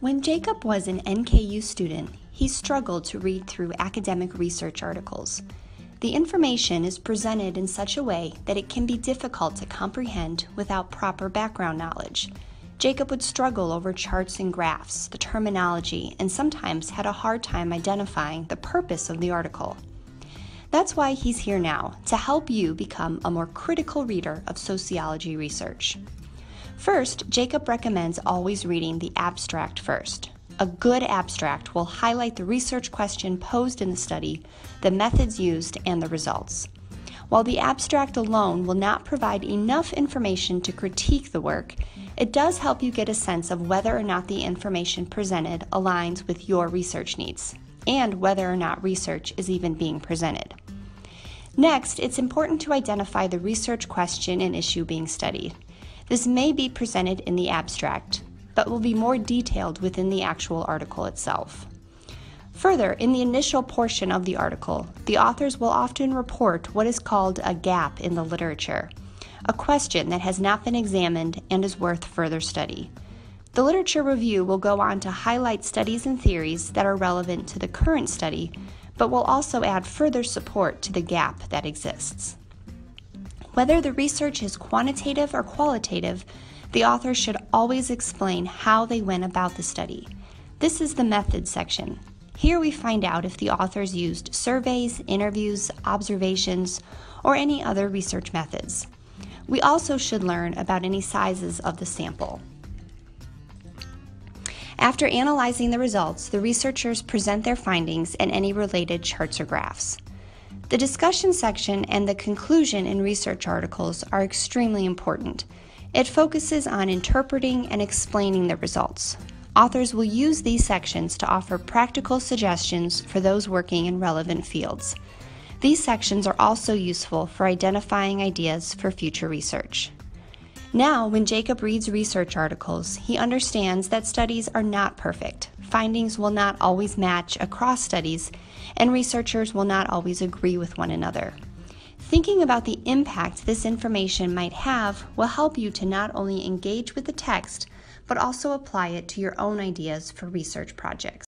When Jacob was an NKU student, he struggled to read through academic research articles. The information is presented in such a way that it can be difficult to comprehend without proper background knowledge. Jacob would struggle over charts and graphs, the terminology, and sometimes had a hard time identifying the purpose of the article. That's why he's here now, to help you become a more critical reader of sociology research. First, Jacob recommends always reading the abstract first. A good abstract will highlight the research question posed in the study, the methods used, and the results. While the abstract alone will not provide enough information to critique the work, it does help you get a sense of whether or not the information presented aligns with your research needs, and whether or not research is even being presented. Next, it's important to identify the research question and issue being studied. This may be presented in the abstract, but will be more detailed within the actual article itself. Further, in the initial portion of the article, the authors will often report what is called a gap in the literature, a question that has not been examined and is worth further study. The literature review will go on to highlight studies and theories that are relevant to the current study, but will also add further support to the gap that exists. Whether the research is quantitative or qualitative, the author should always explain how they went about the study. This is the methods section, here we find out if the authors used surveys, interviews, observations, or any other research methods. We also should learn about any sizes of the sample. After analyzing the results, the researchers present their findings and any related charts or graphs. The discussion section and the conclusion in research articles are extremely important. It focuses on interpreting and explaining the results. Authors will use these sections to offer practical suggestions for those working in relevant fields. These sections are also useful for identifying ideas for future research. Now, when Jacob reads research articles, he understands that studies are not perfect. Findings will not always match across studies, and researchers will not always agree with one another. Thinking about the impact this information might have will help you to not only engage with the text, but also apply it to your own ideas for research projects.